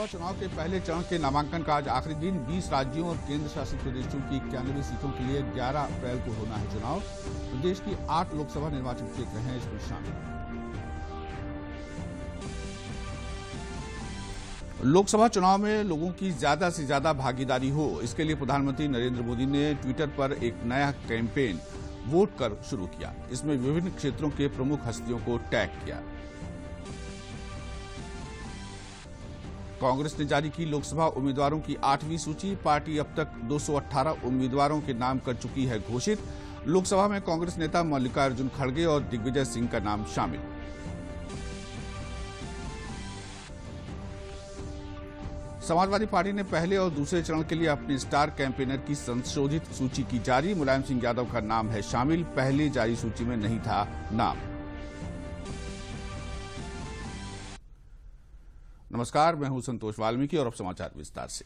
लोकसभा चुनाव के पहले चरण के नामांकन का आज आखिरी दिन। 20 राज्यों और केंद्र शासित प्रदेशों की इक्यानवे सीटों के लिए 11 अप्रैल को होना है चुनाव। प्रदेश की आठ लोकसभा निर्वाचन क्षेत्र हैं इसमें शामिल। लोकसभा चुनाव में लोगों की ज़्यादा से ज़्यादा भागीदारी हो, इसके लिए प्रधानमंत्री नरेंद्र मोदी ने ट्विटर पर एक नया कैंपेन वोट कर शुरू किया। इसमें विभिन्न क्षेत्रों के प्रमुख हस्तियों को टैग किया। कांग्रेस ने जारी की लोकसभा उम्मीदवारों की आठवीं सूची। पार्टी अब तक 218 उम्मीदवारों के नाम कर चुकी है घोषित। लोकसभा में कांग्रेस नेता मल्लिकार्जुन खड़गे और दिग्विजय सिंह का नाम शामिल। समाजवादी पार्टी ने पहले और दूसरे चरण के लिए अपने स्टार कैंपेनर की संशोधित सूची की जारी। मुलायम सिंह यादव का नाम है शामिल। पहले जारी सूची में नहीं था नाम। नमस्कार, मैं हूँ संतोष वाल्मीकि और अब समाचार विस्तार से।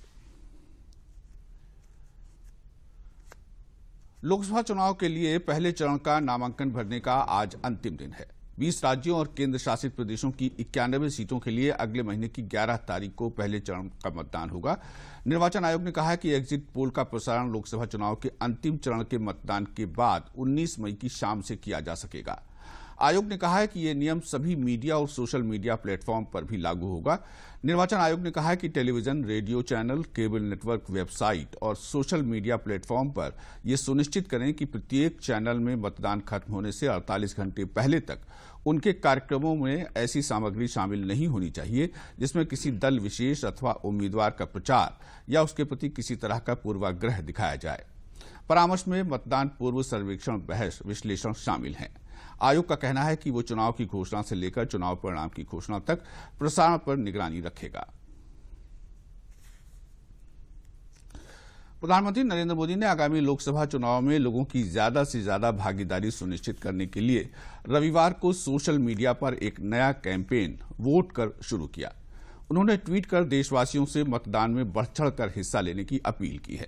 लोकसभा चुनाव के लिए पहले चरण का नामांकन भरने का आज अंतिम दिन है। 20 राज्यों और केंद्र शासित प्रदेशों की इक्यानवे सीटों के लिए अगले महीने की 11 तारीख को पहले चरण का मतदान होगा। निर्वाचन आयोग ने कहा है कि एग्जिट पोल का प्रसारण लोकसभा चुनाव के अंतिम चरण के मतदान के बाद 19 मई की शाम से किया जा सकेगा। आयोग ने कहा है कि यह नियम सभी मीडिया और सोशल मीडिया प्लेटफॉर्म पर भी लागू होगा। निर्वाचन आयोग ने कहा है कि television, radio channel, cable network, website और सोशल मीडिया प्लेटफॉर्म पर यह सुनिश्चित करें कि प्रत्येक चैनल में मतदान खत्म होने से 48 घंटे पहले तक उनके कार्यक्रमों में ऐसी सामग्री शामिल नहीं होनी चाहिए, जिसमें किसी दल विशेष अथवा उम्मीदवार का प्रचार या उसके प्रति किसी तरह का पूर्वाग्रह दिखाया जाए। परामर्श में मतदान पूर्व सर्वेक्षण बहस विश्लेषण शामिल हैं। आयोग का कहना है कि वो चुनाव की घोषणा से लेकर चुनाव परिणाम की घोषणा तक प्रसारण पर निगरानी रखेगा। प्रधानमंत्री नरेंद्र मोदी ने आगामी लोकसभा चुनाव में लोगों की ज़्यादा से ज़्यादा भागीदारी सुनिश्चित करने के लिए रविवार को सोशल मीडिया पर एक नया कैंपेन वोट कर शुरू किया। उन्होंने ट्वीट कर देशवासियों से मतदान में बढ़ चढ़कर हिस्सा लेने की अपील की है।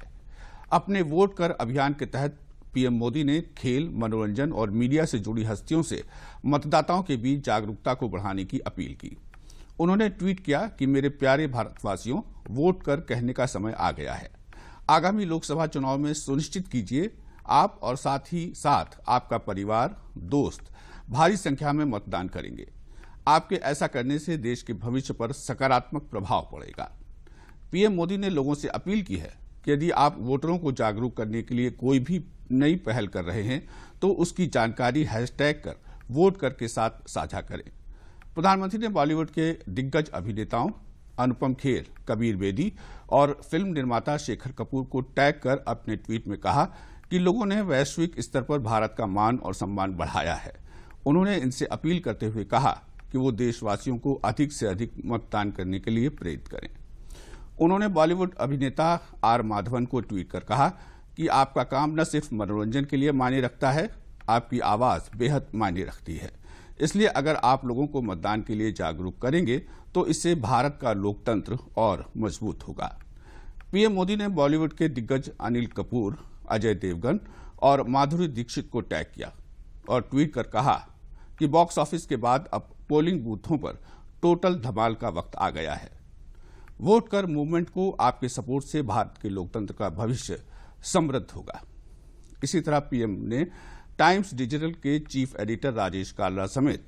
अपने वोट कर अभियान के तहत पीएम मोदी ने खेल, मनोरंजन और मीडिया से जुड़ी हस्तियों से मतदाताओं के बीच जागरूकता को बढ़ाने की अपील की। उन्होंने ट्वीट किया कि मेरे प्यारे भारतवासियों, वोट कर कहने का समय आ गया है। आगामी लोकसभा चुनाव में सुनिश्चित कीजिए, आप और साथ ही साथ आपका परिवार, दोस्त, भारी संख्या में मतदान करेंगे। आपके ऐसा करने से देश के भविष्य पर सकारात्मक प्रभाव पड़ेगा। पीएम मोदी ने लोगों से अपील की है यदि आप वोटरों को जागरूक करने के लिए कोई भी नई पहल कर रहे हैं तो उसकी जानकारी हैशटैग कर वोट कर के साथ साझा करें। प्रधानमंत्री ने बॉलीवुड के दिग्गज अभिनेताओं अनुपम खेर, कबीर बेदी और फ़िल्म निर्माता शेखर कपूर को टैग कर अपने ट्वीट में कहा कि लोगों ने वैश्विक स्तर पर भारत का मान और सम्मान बढ़ाया है। उन्होंने इनसे अपील करते हुए कहा कि वो देशवासियों को अधिक से अधिक मतदान करने के लिए प्रेरित करें। उन्होंने बॉलीवुड अभिनेता आर माधवन को ट्वीट कर कहा कि आपका काम न सिर्फ़ मनोरंजन के लिए मायने रखता है, आपकी आवाज़ बेहद मायने रखती है। इसलिए अगर आप लोगों को मतदान के लिए जागरूक करेंगे तो इससे भारत का लोकतंत्र और मज़बूत होगा। पीएम मोदी ने बॉलीवुड के दिग्गज अनिल कपूर, अजय देवगन और माधुरी दीक्षित को टैग किया और ट्वीट कर कहा कि बॉक्स ऑफ़िस के बाद अब पोलिंग बूथों पर टोटल धमाल का वक्त आ गया है। वोट कर मूवमेंट को आपके सपोर्ट से भारत के लोकतंत्र का भविष्य समृद्ध होगा। इसी तरह पीएम ने टाइम्स डिजिटल के चीफ एडिटर राजेश कालरा समेत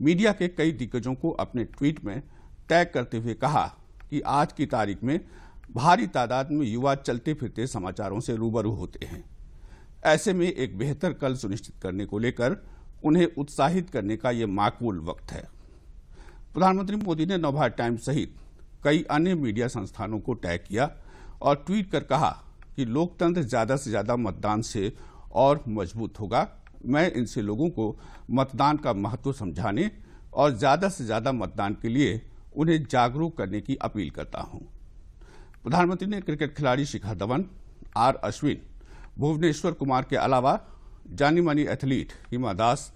मीडिया के कई दिग्गजों को अपने ट्वीट में टैग करते हुए कहा कि आज की तारीख में भारी तादाद में युवा चलते फिरते समाचारों से रूबरू होते हैं। ऐसे में एक बेहतर कल सुनिश्चित करने को लेकर उन्हें उत्साहित करने का यह माकूल वक्त है। प्रधानमंत्री मोदी ने नवभारत टाइम्स सहित कई अन्य मीडिया संस्थानों को टैग किया और ट्वीट कर कहा कि लोकतंत्र ज़्यादा से ज़्यादा मतदान से और मज़बूत होगा। मैं इनसे लोगों को मतदान का महत्व समझाने और ज़्यादा से ज़्यादा मतदान के लिए उन्हें जागरूक करने की अपील करता हूँ। प्रधानमंत्री ने क्रिकेट खिलाड़ी शिखर धवन, आर अश्विन, भुवनेश्वर कुमार के अलावा जानी मानी एथलीट हिमा दास,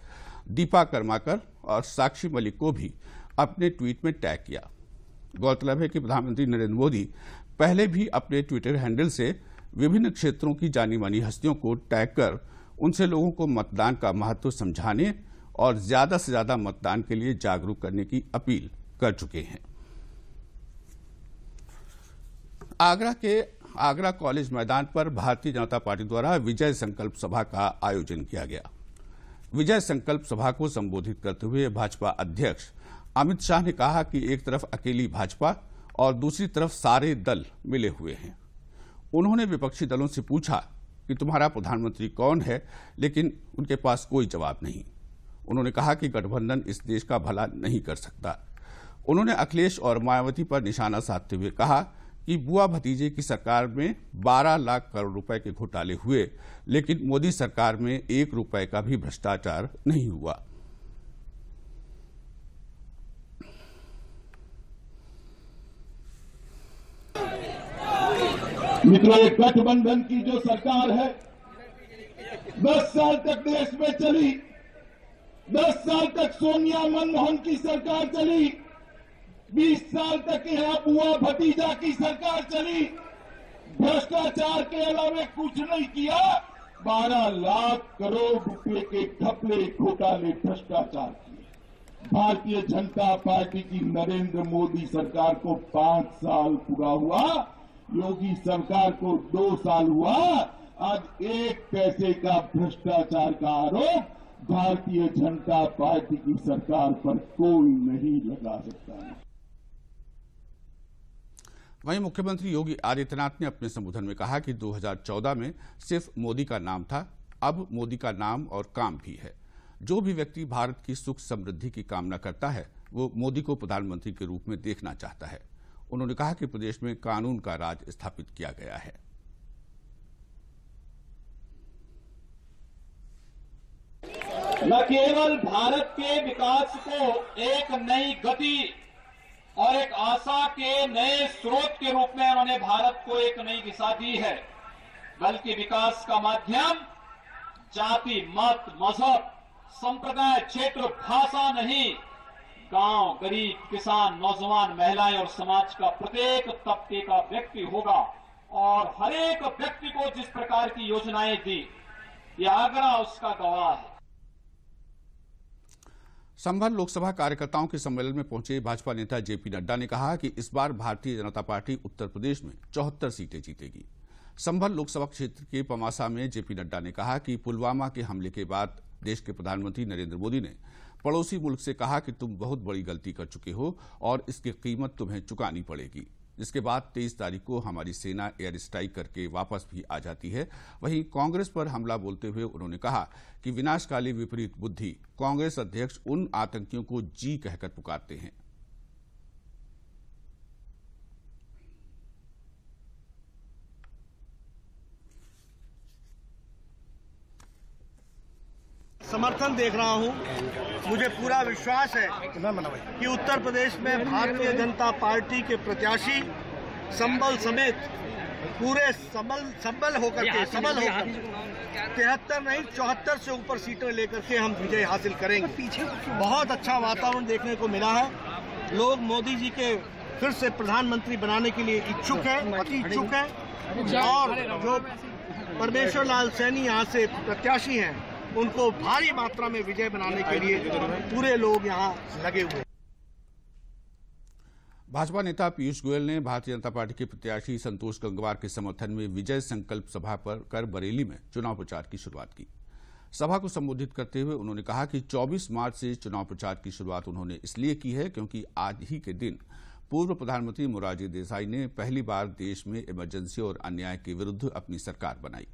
दीपा कर्माकर और साक्षी मलिक को भी अपने ट्वीट में टैग किया। गौरतलब है कि प्रधानमंत्री नरेंद्र मोदी पहले भी अपने ट्विटर हैंडल से विभिन्न क्षेत्रों की जानी मानी हस्तियों को टैग कर उनसे लोगों को मतदान का महत्व समझाने और ज़्यादा से ज़्यादा मतदान के लिए जागरूक करने की अपील कर चुके हैं। आगरा के आगरा कॉलेज मैदान पर भारतीय जनता पार्टी द्वारा विजय संकल्प सभा का आयोजन किया गया। विजय संकल्प सभा को संबोधित करते हुए भाजपा अध्यक्ष अमित शाह ने कहा कि एक तरफ़ अकेली भाजपा और दूसरी तरफ़ सारे दल मिले हुए हैं। उन्होंने विपक्षी दलों से पूछा कि तुम्हारा प्रधानमंत्री कौन है, लेकिन उनके पास कोई जवाब नहीं। उन्होंने कहा कि गठबंधन इस देश का भला नहीं कर सकता। उन्होंने अखिलेश और मायावती पर निशाना साधते हुए कहा कि बुआ भतीजे की सरकार में 12 लाख करोड़ रुपए के घोटाले हुए, लेकिन मोदी सरकार में एक रुपए का भी भ्रष्टाचार नहीं हुआ। मित्रों गठबंधन की जो सरकार है, दस साल तक देश में चली, दस साल तक सोनिया मनमोहन की सरकार चली, बीस साल तक यहाँ बुआ भतीजा की सरकार चली, भ्रष्टाचार के अलावा कुछ नहीं किया, बारह लाख करोड़ रुपए के घपले घोटाले भ्रष्टाचार किए। भारतीय जनता पार्टी की नरेंद्र मोदी सरकार को पाँच साल पूरा हुआ योगी सरकार को दो साल हुआ, आज एक पैसे का भ्रष्टाचार का आरोप, भारतीय जनता पार्टी की सरकार पर कोई नहीं लगा सकता। है वहीं मुख्यमंत्री योगी आदित्यनाथ ने अपने संबोधन में कहा कि 2014 में सिर्फ़ मोदी का नाम था, अब मोदी का नाम और काम भी है। जो भी व्यक्ति भारत की सुख समृद्धि की कामना करता है, वो मोदी को प्रधानमंत्री के रूप में देखना चाहता है। उन्होंने कहा कि प्रदेश में कानून का राज स्थापित किया गया है। न केवल भारत के विकास को एक नई गति और एक आशा के नए स्रोत के रूप में उन्होंने भारत को एक नई दिशा दी है, बल्कि विकास का माध्यम जाति, मत, मज़हब, संप्रदाय, क्षेत्र, भाषा नहीं गाँव, गरीब, किसान, नौजवान, महिलाएँ और समाज का प्रत्येक तबके का व्यक्ति होगा और हर एक व्यक्ति को जिस प्रकार की योजनाएँ दी, ये आगरा उसका गवाह है। संभल लोकसभा कार्यकर्ताओं के सम्मेलन में पहुँचे भाजपा नेता जेपी नड्डा ने कहा कि इस बार भारतीय जनता पार्टी उत्तर प्रदेश में चौहत्तर सीटें जीतेगी। संभल लोकसभा क्षेत्र के पमासा में जेपी नड्डा ने कहा कि पुलवामा के हमले के बाद देश के प्रधानमंत्री नरेंद्र मोदी ने पड़ोसी मुल्क से कहा कि तुम बहुत बड़ी गलती कर चुके हो और इसकी कीमत तुम्हें चुकानी पड़ेगी। जिसके बाद तेईस तारीख को हमारी सेना एयर स्ट्राइक करके वापस भी आ जाती है। वहीं कांग्रेस पर हमला बोलते हुए उन्होंने कहा कि विनाशकाली विपरीत बुद्धि कांग्रेस अध्यक्ष उन आतंकियों को जी कहकर पुकारते हैं। समर्थन देख रहा हूँ। मुझे पूरा विश्वास है कि उत्तर प्रदेश में भारतीय जनता पार्टी के प्रत्याशी संबल समेत पूरे सबल सबल होकर के, सबल होकर तिहत्तर नहीं, चौहत्तर से ऊपर सीटें लेकर के हम विजय हासिल करेंगे। पीछे बहुत अच्छा वातावरण देखने को मिला है। लोग मोदी जी के फिर से प्रधानमंत्री बनाने के लिए इच्छुक है, अति इच्छुक है। और जो परमेश्वर लाल सैनी यहाँ से प्रत्याशी हैं उनको भारी मात्रा में विजय बनाने के लिए पूरे लोग यहाँ लगे हुए हैं। भाजपा नेता पीयूष गोयल ने भारतीय जनता पार्टी के प्रत्याशी संतोष गंगवार के समर्थन में विजय संकल्प सभा पर कर बरेली में चुनाव प्रचार की शुरुआत की। सभा को संबोधित करते हुए उन्होंने कहा कि 24 मार्च से चुनाव प्रचार की शुरुआत उन्होंने इसलिए की है क्योंकि आज ही के दिन पूर्व प्रधानमंत्री मोरारजी देसाई ने पहली बार देश में इमरजेंसी और अन्याय के विरुद्ध अपनी सरकार बनाई।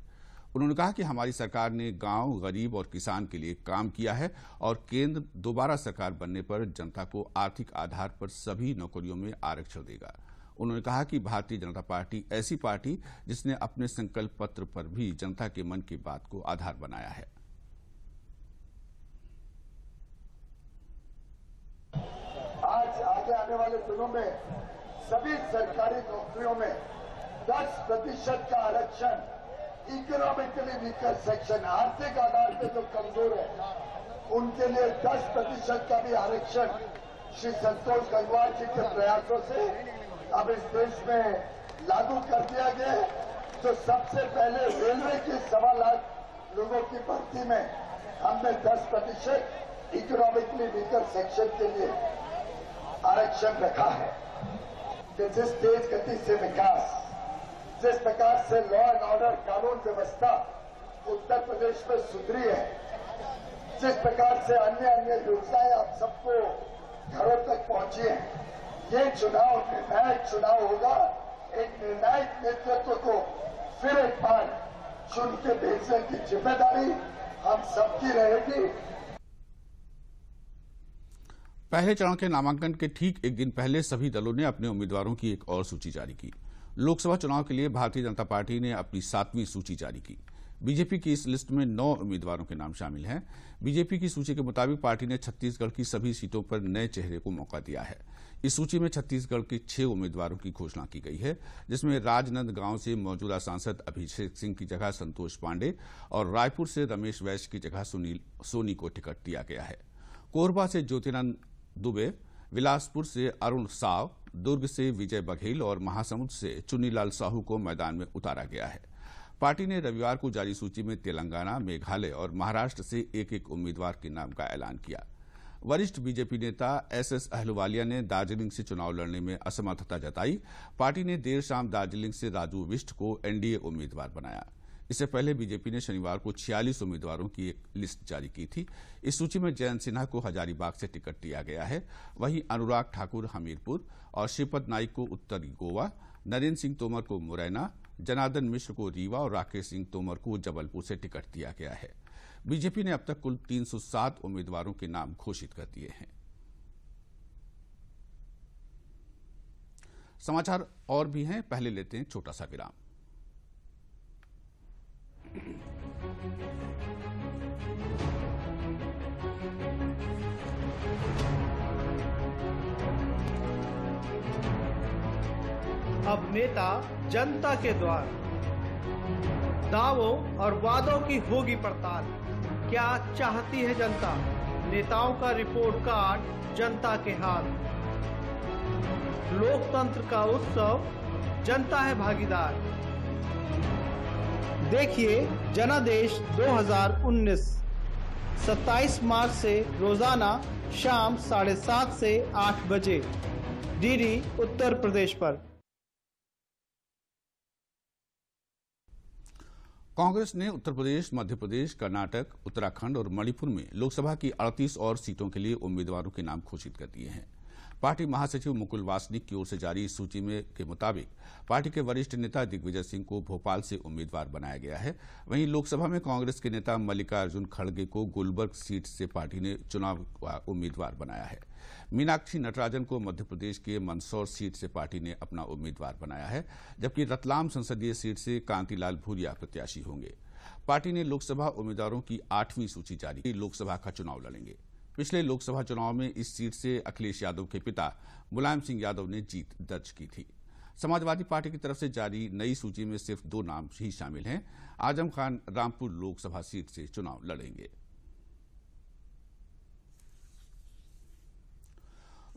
उन्होंने कहा कि हमारी सरकार ने गाँव, गरीब और किसान के लिए काम किया है और केंद्र दोबारा सरकार बनने पर जनता को आर्थिक आधार पर सभी नौकरियों में आरक्षण देगा। उन्होंने कहा कि भारतीय जनता पार्टी ऐसी पार्टी जिसने अपने संकल्प पत्र पर भी जनता के मन की बात को आधार बनाया है। आज आगे आने वाले दिनों में सभी सरकारी नौकरियों में 10 प्रतिशत का आरक्षण इकोनॉमिकली वीकर सेक्शन आर्थिक आधार पे जो कमज़ोर है, उनके लिए 10 प्रतिशत का भी आरक्षण श्री संतोष गंगवार जी के प्रयासों से अब इस देश में लागू कर दिया गया है। जो सबसे पहले रेलवे की सवा लाख लोगों की भर्ती में हमने 10 प्रतिशत इकोनॉमिकली वीकर सेक्शन के लिए आरक्षण रखा है। जैसे तेज गति से विकास जिस प्रकार से लॉ एंड ऑर्डर कानून व्यवस्था उत्तर प्रदेश में सुधरी है, जिस प्रकार से अन्य अन्य योजनाएँ आप सबको घरों तक पहुँची है, ये चुनाव निर्णायक चुनाव होगा। एक निर्णायक नेतृत्व को फिर एक बार चुन के भेजने की ज़िम्मेदारी हम सबकी रहेगी। पहले चरण के नामांकन के ठीक एक दिन पहले सभी दलों ने अपने उम्मीदवारों की एक और सूची जारी की। लोकसभा चुनाव के लिए भारतीय जनता पार्टी ने अपनी सातवीं सूची जारी की। बीजेपी की इस लिस्ट में नौ उम्मीदवारों के नाम शामिल हैं। बीजेपी की सूची के मुताबिक पार्टी ने छत्तीसगढ़ की सभी सीटों पर नए चेहरे को मौका दिया है। इस सूची में छत्तीसगढ़ के छह उम्मीदवारों की घोषणा की गई है, जिसमें राजनंद गाँव से मौजूदा सांसद अभिषेक सिंह की जगह संतोष पांडे और रायपुर से रमेश वैश्य की जगह सोनी को टिकट दिया गया है। कोरबा से ज्योतिरानंद दुबे बिलासपुर से अरुण साव, दुर्ग से विजय बघेल और महासमुंद से चुन्नीलाल साहू को मैदान में उतारा गया है। पार्टी ने रविवार को जारी सूची में तेलंगाना, मेघालय और महाराष्ट्र से एक एक उम्मीदवार के नाम का ऐलान किया। वरिष्ठ बीजेपी नेता एस एस अहलुवालिया ने दार्जिलिंग से चुनाव लड़ने में असमर्थता जताई। पार्टी ने देर शाम दार्जिलिंग से राजू विष्ट को एनडीए उम्मीदवार बनाया। इससे पहले बीजेपी ने शनिवार को 46 उम्मीदवारों की एक लिस्ट जारी की थी। इस सूची में जयंत सिन्हा को हजारीबाग से टिकट दिया गया है। वहीं अनुराग ठाकुर हमीरपुर और श्रीपद नाइक को उत्तरी गोवा, नरेंद्र सिंह तोमर को मुरैना, जनार्दन मिश्र को रीवा और राकेश सिंह तोमर को जबलपुर से टिकट दिया गया है। बीजेपी ने अब तक कुल 307 उम्मीदवारों के नाम घोषित कर दिए हैं। समाचार और भी हैं। पहले लेते हैं छोटा सा विराम। अब नेता जनता के द्वार। दावों और वादों की होगी पड़ताल। क्या चाहती है जनता? नेताओं का रिपोर्ट कार्ड जनता के हाथ। लोकतंत्र का उत्सव, जनता है भागीदार। देखिए जनादेश 2019 27 मार्च से रोज़ाना शाम साढ़े सात से आठ बजे। डीडी उत्तर प्रदेश पर। कांग्रेस ने उत्तर प्रदेश, मध्य प्रदेश, कर्नाटक, उत्तराखंड और मणिपुर में लोकसभा की 38 और सीटों के लिए उम्मीदवारों के नाम घोषित कर दिए हैं। पार्टी महासचिव मुकुल वासनिक की ओर से जारी इस सूची में के मुताबिक, पार्टी के वरिष्ठ नेता दिग्विजय सिंह को भोपाल से उम्मीदवार बनाया गया है। वहीं लोकसभा में कांग्रेस के नेता मल्लिकार्जुन खड़गे को गुलबर्ग सीट से पार्टी ने चुनाव उम्मीदवार बनाया है। मीनाक्षी नटराजन को मध्य प्रदेश के मंदसौर सीट से पार्टी ने अपना उम्मीदवार बनाया है, जबकि रतलाम संसदीय सीट से कांतिलाल भूरिया प्रत्याशी होंगे। पार्टी ने लोकसभा उम्मीदवारों की आठवीं सूची जारी लोकसभा का चुनाव लड़ेंगे। पिछले लोकसभा चुनाव में इस सीट से अखिलेश यादव के पिता मुलायम सिंह यादव ने जीत दर्ज की थी। समाजवादी पार्टी की तरफ़ से जारी नई सूची में सिर्फ़ दो नाम ही शामिल हैं। आज़म खान रामपुर लोकसभा सीट से चुनाव लड़ेंगे।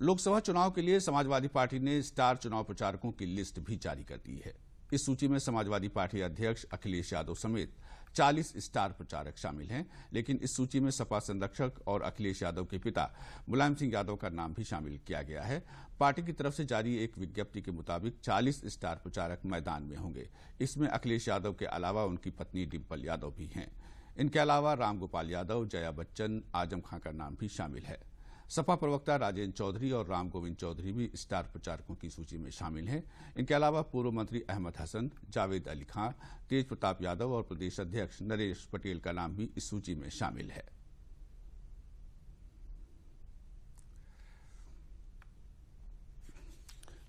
लोकसभा चुनाव के लिए समाजवादी पार्टी ने स्टार चुनाव प्रचारकों की लिस्ट भी जारी कर दी है। इस सूची में समाजवादी पार्टी अध्यक्ष अखिलेश यादव समेत 40 स्टार प्रचारक शामिल हैं, लेकिन इस सूची में सपा संरक्षक और अखिलेश यादव के पिता मुलायम सिंह यादव का नाम भी शामिल किया गया है। पार्टी की तरफ़ से जारी एक विज्ञप्ति के मुताबिक 40 स्टार प्रचारक मैदान में होंगे। इसमें अखिलेश यादव के अलावा उनकी पत्नी डिम्पल यादव भी हैं। इनके अलावा रामगोपाल यादव, जया बच्चन, आज़म खां का नाम भी शामिल है। सपा प्रवक्ता राजेंद्र चौधरी और राम गोविंद चौधरी भी स्टार प्रचारकों की सूची में शामिल हैं। इनके अलावा पूर्व मंत्री अहमद हसन, जावेद अली खां, तेज प्रताप यादव और प्रदेश अध्यक्ष नरेश पटेल का नाम भी इस सूची में शामिल है।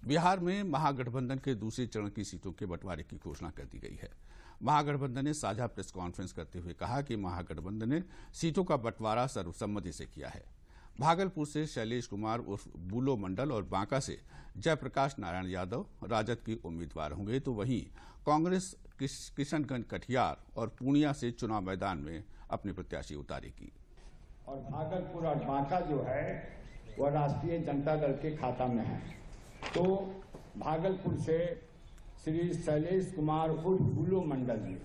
बिहार में महागठबंधन के दूसरे चरण की सीटों के बंटवारे की घोषणा कर दी गई है। महागठबंधन ने साझा प्रेस कॉन्फ्रेंस करते हुए कहा कि महागठबंधन ने सीटों का बंटवारा सर्वसम्मति से किया है। भागलपुर से शैलेश कुमार उर्फ़ बुलो मंडल और बांका से जयप्रकाश नारायण यादव राजद के उम्मीदवार होंगे। तो वहीं कांग्रेस किशनगंज कटिहार और पूर्णिया से चुनाव मैदान में अपने प्रत्याशी उतारेगी और भागलपुर और बांका जो है, वह राष्ट्रीय जनता दल के खाता में है। तो भागलपुर से श्री शैलेश कुमार उर्फ़ बुलो मंडल जी,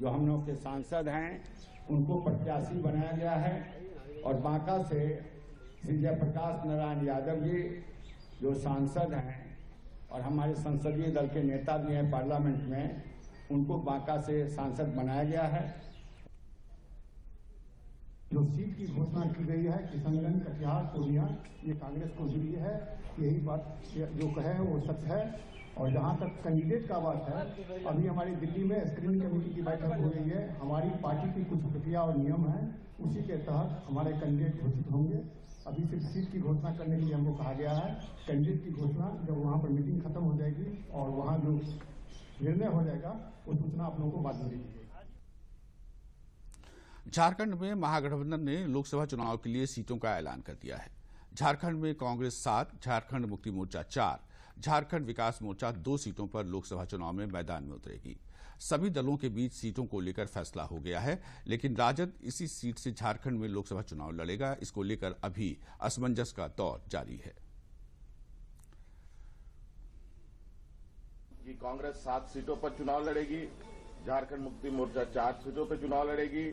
जो हम लोग के सांसद हैं, उनको प्रत्याशी बनाया गया है और बांका से श्री जयप्रकाश नारायण यादव जी जो सांसद हैं और हमारे संसदीय दल के नेता भी हैं पार्लियामेंट में, उनको बांका से सांसद बनाया गया है। जो सीट की घोषणा की गई है किशनगंज कटिहार पूर्णिया ये कांग्रेस को मिली है। यही बात जो कहे वो सच है। और जहाँ तक कैंडिडेट का बात है, अभी हमारी दिल्ली में स्क्रीनिंग कमेटी की बैठक हो रही है। हमारी पार्टी की कुछ प्रक्रिया और नियम है, उसी के तहत हमारे कैंडिडेट घोषित होंगे। अभी सिर्फ़ सीट की घोषणा करने के लिए हमको कहा गया है। कैंडिडेट की घोषणा जब वहाँ पर मीटिंग खत्म हो जाएगी और वहाँ जो निर्णय हो जाएगा वो सूचना आप लोगों को बाद में देगी झारखंड में महागठबंधन ने लोकसभा चुनाव के लिए सीटों का ऐलान कर दिया है। झारखंड में कांग्रेस सात, झारखंड मुक्ति मोर्चा चार, झारखंड विकास मोर्चा दो सीटों पर लोकसभा चुनाव में मैदान में उतरेगी। सभी दलों के बीच सीटों को लेकर फैसला हो गया है, लेकिन राजद इसी सीट से झारखंड में लोकसभा चुनाव लड़ेगा। इसको लेकर अभी असमंजस का दौर जारी है। कांग्रेस सात सीटों पर चुनाव लड़ेगी, झारखंड मुक्ति मोर्चा चार सीटों पर चुनाव लड़ेगी,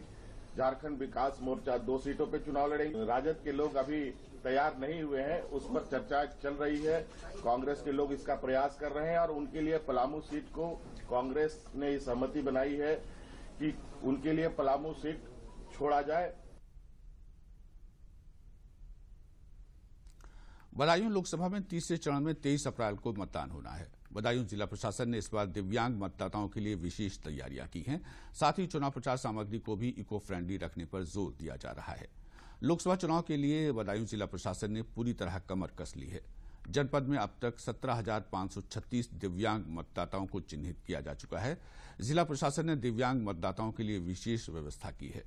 झारखंड विकास मोर्चा दो सीटों पर चुनाव लड़ेगी। राजद के लोग अभी तैयार नहीं हुए हैं, उस पर चर्चा चल रही है। कांग्रेस के लोग इसका प्रयास कर रहे हैं और उनके लिए पलामू सीट को कांग्रेस ने सहमति बनाई है कि उनके लिए पलामू सीट छोड़ा जाए। बदायूं लोकसभा में तीसरे चरण में तेईस अप्रैल को मतदान होना है। बदायूं जिला प्रशासन ने इस बार दिव्यांग मतदाताओं के लिए विशेष तैयारियाँ की हैं। साथ ही चुनाव प्रचार सामग्री को भी इको फ्रेंडली रखने पर ज़ोर दिया जा रहा है। लोकसभा चुनाव के लिए बदायूं जिला प्रशासन ने पूरी तरह कमर कस ली है। जनपद में अब तक 17,536 दिव्यांग मतदाताओं को चिन्हित किया जा चुका है। जिला प्रशासन ने दिव्यांग मतदाताओं के लिए विशेष व्यवस्था की है।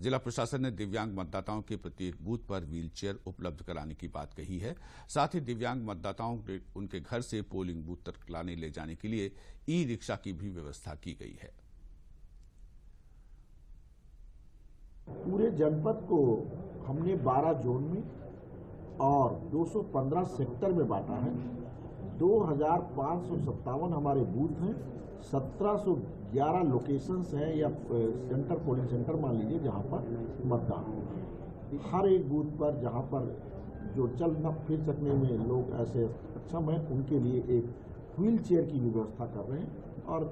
जिला प्रशासन ने दिव्यांग मतदाताओं के प्रत्येक बूथ पर व्हील चेयर उपलब्ध कराने की बात कही है। साथ ही दिव्यांग मतदाताओं के उनके घर से पोलिंग बूथ तक लाने ले जाने के लिए ई रिक्शा की भी व्यवस्था की गई है। पूरे जनपद को हमने 12 जोन में और 215 सेक्टर में बांटा है। दो हज़ार पाँच सौ सत्तावन हमारे बूथ हैं। 1711 लोकेशंस हैं या सेंटर पोलिंग सेंटर मान लीजिए, जहाँ पर मतदान हर एक बूथ पर, जहाँ पर जो चल न फिर सकने में लोग ऐसे सक्षम हैं, उनके लिए एक व्हील चेयर की भी व्यवस्था कर रहे हैं। और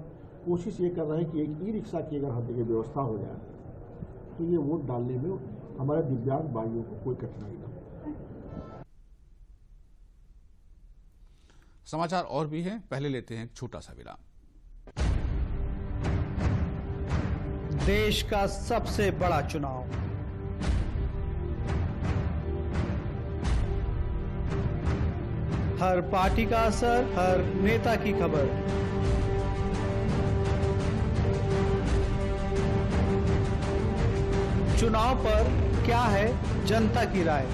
कोशिश ये कर रहे हैं कि एक ई रिक्शा की अगर हर जगह व्यवस्था हो जाए तो ये वोट डालने में हमारे दिव्यांग भाइयों को कोई कठिनाई समाचार और भी हैं। पहले लेते हैं छोटा सा विराम। देश का सबसे बड़ा चुनाव। हर पार्टी का असर, हर नेता की खबर। चुनाव पर क्या है जनता की राय?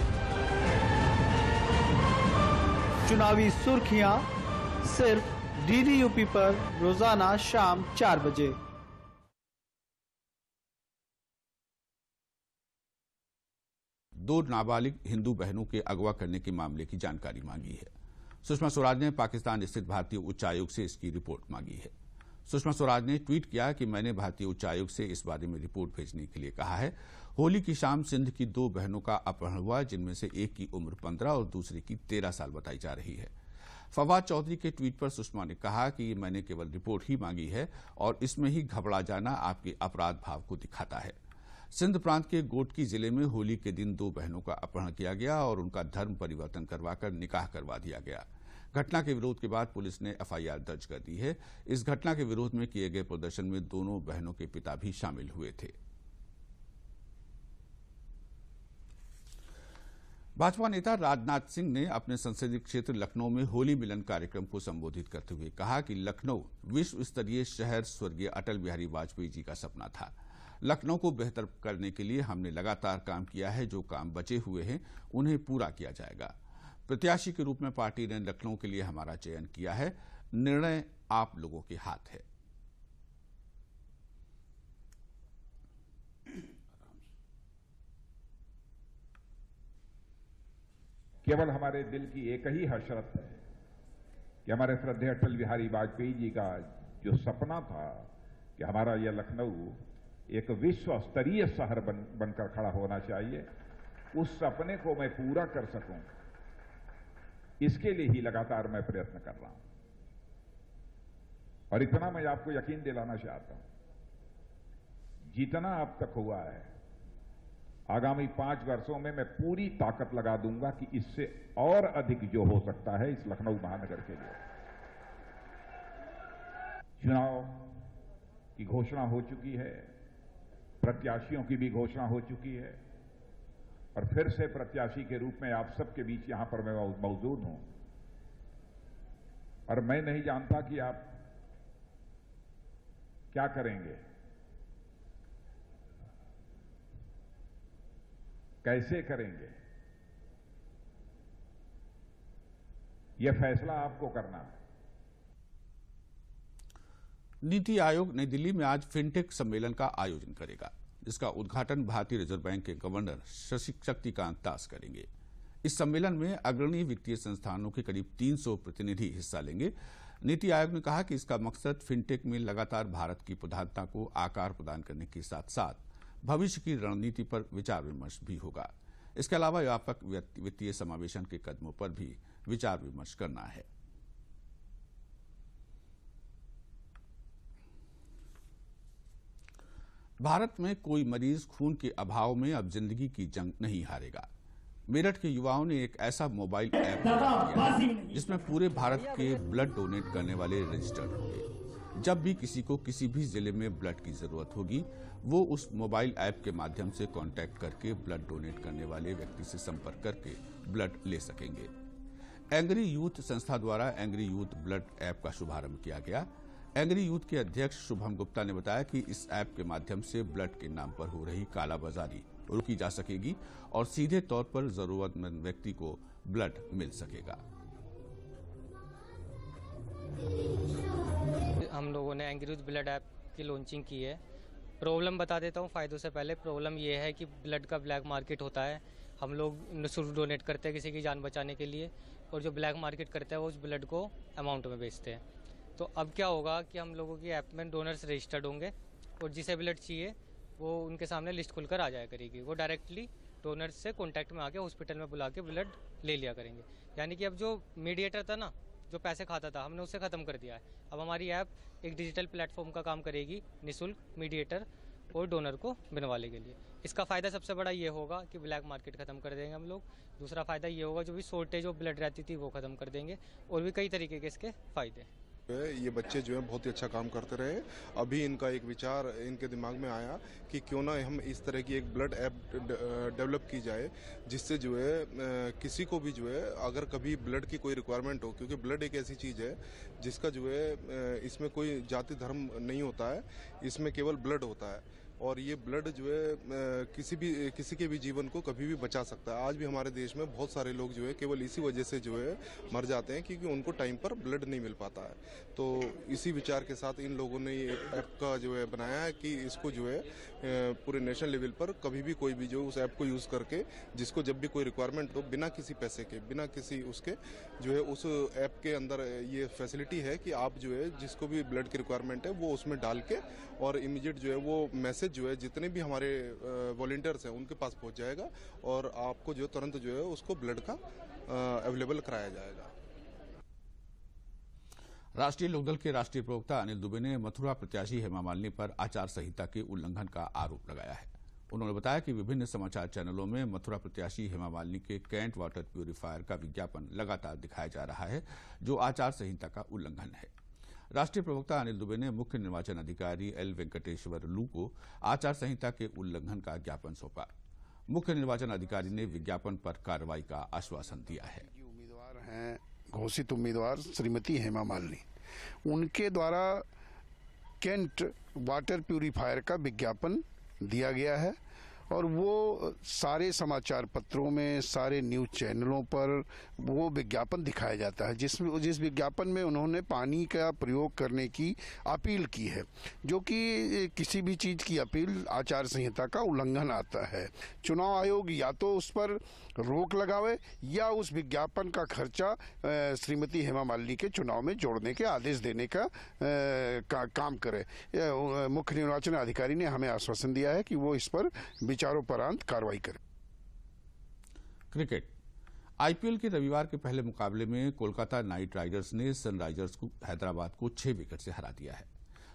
चुनावी सुर्खियाँ, सिर्फ़ डीडी यूपी पर रोज़ाना शाम चार बजे। दो नाबालिग हिंदू बहनों के अगवा करने के मामले की जानकारी मांगी है। सुषमा स्वराज ने पाकिस्तान स्थित भारतीय उच्चायोग से इसकी रिपोर्ट मांगी है। सुषमा स्वराज ने ट्वीट किया कि मैंने भारतीय उच्चायोग से इस बारे में रिपोर्ट भेजने के लिए कहा है। होली की शाम सिंध की दो बहनों का अपहरण हुआ, जिनमें से एक की उम्र पंद्रह और दूसरी की तेरह साल बताई जा रही है। फवाद चौधरी के ट्वीट पर सुषमा ने कहा कि मैंने केवल रिपोर्ट ही मांगी है और इसमें ही घबरा जाना आपके अपराध भाव को दिखाता है। सिंध प्रांत के गोटकी ज़िले में होली के दिन दो बहनों का अपहरण किया गया और उनका धर्म परिवर्तन करवाकर निकाह करवा दिया गया। घटना के विरोध के बाद पुलिस ने एफआईआर दर्ज कर दी है। इस घटना के विरोध में किए गए प्रदर्शन में दोनों बहनों के पिता भी शामिल हुए थे। भाजपा नेता राजनाथ सिंह ने अपने संसदीय क्षेत्र लखनऊ में होली मिलन कार्यक्रम को संबोधित करते हुए कहा कि लखनऊ विश्व स्तरीय शहर स्वर्गीय अटल बिहारी वाजपेयी जी का सपना था। लखनऊ को बेहतर करने के लिए हमने लगातार काम किया है, जो काम बचे हुए हैं, उन्हें पूरा किया जाएगा। प्रत्याशी के रूप में पार्टी ने लखनऊ के लिए हमारा चयन किया है। निर्णय आप लोगों के हाथ है। केवल हमारे दिल की एक ही हसरत है कि हमारे श्रद्धेय अटल बिहारी वाजपेयी जी का जो सपना था कि हमारा यह लखनऊ एक विश्व स्तरीय शहर बन, बनकर खड़ा होना चाहिए उस सपने को मैं पूरा कर सकूँ। इसके लिए ही लगातार मैं प्रयत्न कर रहा हूँ। और इतना मैं आपको यकीन दिलाना चाहता हूँ। जितना अब तक हुआ है, आगामी पाँच वर्षों में मैं पूरी ताकत लगा दूँगा कि इससे और अधिक जो हो सकता है इस लखनऊ महानगर के लिए। चुनाव की घोषणा हो चुकी है, प्रत्याशियों की भी घोषणा हो चुकी है। और फिर से प्रत्याशी के रूप में आप सबके बीच यहाँ पर मैं मौजूद हूँ। और मैं नहीं जानता कि आप क्या करेंगे। कैसे करेंगे। यह फैसला आपको करना है। नीति आयोग नई दिल्ली में आज फिनटेक सम्मेलन का आयोजन करेगा। जिसका उद्घाटन भारतीय रिज़र्व बैंक के गवर्नर शक्तिकांत दास करेंगे। इस सम्मेलन में अग्रणी वित्तीय संस्थानों के करीब 300 प्रतिनिधि हिस्सा लेंगे। नीति आयोग ने कहा कि इसका मकसद फिनटेक में लगातार भारत की प्रधानता को आकार प्रदान करने के साथ साथ भविष्य की रणनीति पर विचार विमर्श भी होगा। इसके अलावा व्यापक वित्तीय समावेशन के कदमों पर भी विचार विमर्श करना है। भारत में कोई मरीज़ खून के अभाव में अब ज़िंदगी की जंग नहीं हारेगा। मेरठ के युवाओं ने एक ऐसा मोबाइल ऐप किया जिसमें पूरे भारत के ब्लड डोनेट करने वाले रजिस्टर्ड होंगे। जब भी किसी को किसी भी ज़िले में ब्लड की ज़रूरत होगी वो उस मोबाइल ऐप के माध्यम से कांटेक्ट करके ब्लड डोनेट करने वाले व्यक्ति से संपर्क करके ब्लड ले सकेंगे। एंग्री यूथ संस्था द्वारा एंग्री यूथ ब्लड ऐप का शुभारंभ किया गया। एंग्री यूथ के अध्यक्ष शुभम गुप्ता ने बताया कि इस ऐप के माध्यम से ब्लड के नाम पर हो रही कालाबाजारी रोकी जा सकेगी और सीधे तौर पर जरूरतमंद व्यक्ति को ब्लड मिल सकेगा। हम लोगों ने एंग्री यूथ ब्लड ऐप की लॉन्चिंग की है। प्रॉब्लम बता देता हूँ, फायदों से पहले प्रॉब्लम ये है कि ब्लड का ब्लैक मार्केट होता है। हम लोग निःशुल्क डोनेट करते हैं किसी की जान बचाने के लिए और जो ब्लैक मार्केट करता है वो उस ब्लड को अमाउंट में बेचते हैं। तो अब क्या होगा कि हम लोगों की ऐप में डोनर्स रजिस्टर्ड होंगे और जिसे ब्लड चाहिए, वो उनके सामने लिस्ट खुलकर आ जाया करेगी। वो डायरेक्टली डोनर्स से कॉन्टैक्ट में आके हॉस्पिटल में बुला के ब्लड ले लिया करेंगे। यानी कि अब जो मीडिएटर था ना, जो पैसे खाता था, हमने उसे ख़त्म कर दिया है। अब हमारी ऐप एक डिजिटल प्लेटफॉर्म का काम करेगी निःशुल्क मीडिएटर और डोनर को बनवाने के लिए। इसका फ़ायदा सबसे बड़ा ये होगा कि ब्लैक मार्केट ख़त्म कर देंगे हम लोग। दूसरा फ़ायदा ये होगा जो भी शॉर्टेज ऑफ़ ब्लड रहती थी, वो ख़त्म कर देंगे और भी कई तरीके के इसके फ़ायदे ये बच्चे जो है बहुत ही अच्छा काम करते रहे। अभी इनका एक विचार इनके दिमाग में आया कि क्यों ना हम इस तरह की एक ब्लड ऐप डेवलप की जाए, जिससे जो है किसी को भी जो है, अगर कभी ब्लड की कोई रिक्वायरमेंट हो, क्योंकि ब्लड एक ऐसी चीज़ है, जिसका जो है इसमें कोई जाति धर्म नहीं होता है, इसमें केवल ब्लड होता है। और ये ब्लड जो है किसी भी, किसी के भी जीवन को कभी भी बचा सकता है। आज भी हमारे देश में बहुत सारे लोग जो है, केवल इसी वजह से जो है, मर जाते हैं क्योंकि उनको टाइम पर ब्लड नहीं मिल पाता है। तो इसी विचार के साथ इन लोगों ने ये ऐप का जो है, बनाया है कि इसको जो है पूरे नेशनल लेवल पर कभी भी कोई भी जो उस ऐप को यूज़ करके, जिसको जब भी कोई रिक्वायरमेंट हो, बिना किसी पैसे के, बिना किसी उसके जो है, उस ऐप के अंदर ये फैसिलिटी है कि आप जो है, जिसको भी ब्लड की रिक्वायरमेंट है, वो उसमें डाल के और इमीडिएट जो है वो मैसेज जो है, जितने भी हमारे वॉल्टियर्स हैं, उनके पास पहुँच जाएगा और आपको जो तुरंत जो है उसको ब्लड का अवेलेबल कराया जाएगा। राष्ट्रीय लोकदल के राष्ट्रीय प्रवक्ता अनिल दुबे ने मथुरा प्रत्याशी हेमा मालिनी पर आचार संहिता के उल्लंघन का आरोप लगाया है। उन्होंने बताया कि विभिन्न समाचार चैनलों में मथुरा प्रत्याशी हेमा मालिनी के कैंट वाटर प्यूरिफायर का विज्ञापन लगातार दिखाया जा रहा है, जो आचार संहिता का उल्लंघन है। राष्ट्रीय प्रवक्ता अनिल दुबे ने मुख्य निर्वाचन अधिकारी एल वेंकटेश्वर लू को आचार संहिता के उल्लंघन का ज्ञापन सौंपा। मुख्य निर्वाचन अधिकारी ने विज्ञापन पर कार्रवाई का आश्वासन दिया है। उम्मीदवार हैं, घोषित उम्मीदवार श्रीमती हेमा मालिनी। उनके द्वारा केंट वाटर प्यूरिफायर का विज्ञापन दिया गया है। और वो सारे समाचार पत्रों में सारे न्यूज़ चैनलों पर वो विज्ञापन दिखाया जाता है जिसमें जिस विज्ञापन में उन्होंने पानी का प्रयोग करने की अपील की है जो कि किसी भी चीज़ की अपील आचार संहिता का उल्लंघन आता है। चुनाव आयोग या तो उस पर रोक लगावे या उस विज्ञापन का खर्चा श्रीमती हेमा मालिनी के चुनाव में जोड़ने के आदेश देने का, का काम करे। मुख्य निर्वाचन अधिकारी ने हमें आश्वासन दिया है कि वो इस पर विचारोपरांत कार्रवाई करे। क्रिकेट। आईपीएल के रविवार के पहले मुकाबले में कोलकाता नाइट राइडर्स ने सनराइजर्स को, हैदराबाद को छह विकेट से हरा दिया है।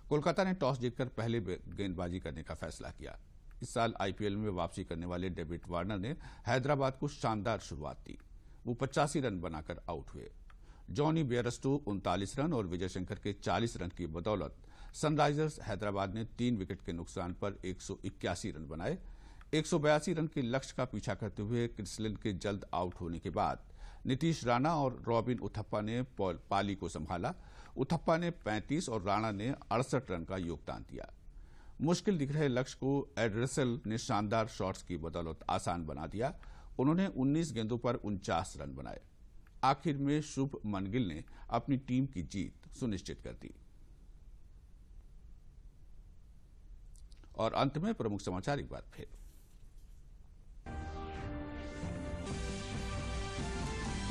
कोलकाता ने टॉस जीतकर पहले गेंदबाजी करने का फैसला किया। इस साल आईपीएल में वापसी करने वाले डेविड वार्नर ने हैदराबाद को शानदार शुरुआत दी। वो पचासी रन बनाकर आउट हुए। जॉनी बेयरस्टो उनतालीस रन और विजय शंकर के 40 रन की बदौलत सनराइजर्स हैदराबाद ने तीन विकेट के नुकसान पर एक सौ इक्यासी रन बनाए। एक सौ बयासी रन के लक्ष्य का पीछा करते हुए क्रिसलिन के जल्द आउट होने के बाद नीतीश राणा और रॉबिन उथप्पा ने पाली को संभाला। उथप्पा ने 35 और राणा ने अड़सठ रन का योगदान दिया। मुश्किल दिख रहे लक्ष्य को एड्रेसल ने शानदार शॉट्स की बदौलत आसान बना दिया। उन्होंने 19 गेंदों पर उनचास रन बनाए। आखिर में शुभ मनगिल ने अपनी टीम की जीत सुनिश्चित कर दी। और अंत में प्रमुख समाचार, एक बार फिर।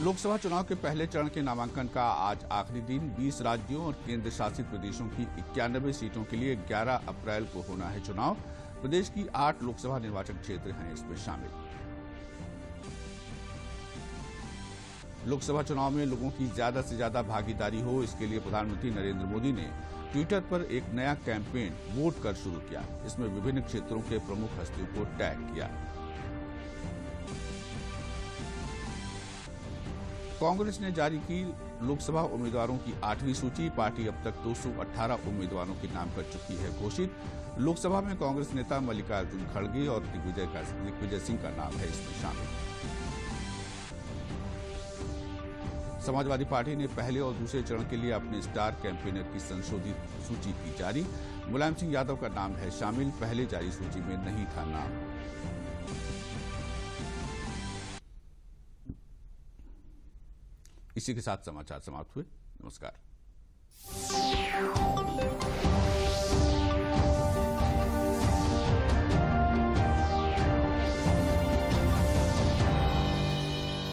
लोकसभा चुनाव के पहले चरण के नामांकन का आज आखिरी दिन। 20 राज्यों और केंद्र शासित प्रदेशों की इक्यानबे सीटों के लिए 11 अप्रैल को होना है चुनाव। प्रदेश की आठ लोकसभा निर्वाचन क्षेत्र हैं इसमें शामिल। लोकसभा चुनाव में लोगों की ज़्यादा से ज़्यादा भागीदारी हो, इसके लिए प्रधानमंत्री नरेंद्र मोदी ने ट्विटर पर एक नया कैंपेन वोट कर शुरू किया। इसमें विभिन्न क्षेत्रों के प्रमुख हस्तियों को टैग किया। कांग्रेस ने जारी की लोकसभा उम्मीदवारों की आठवीं सूची, पार्टी अब तक 218 उम्मीदवारों के नाम कर चुकी है घोषित। लोकसभा में कांग्रेस नेता मल्लिकार्जुन खड़गे और दिग्विजय दिग्विजय सिंह का नाम है इसमें शामिल। समाजवादी पार्टी ने पहले और दूसरे चरण के लिए अपने स्टार कैंपेनर की संशोधित सूची की जारी। मुलायम सिंह यादव का नाम है शामिल, पहले जारी सूची में नहीं था नाम। इसी के साथ समाचार समाप्त हुए। नमस्कार।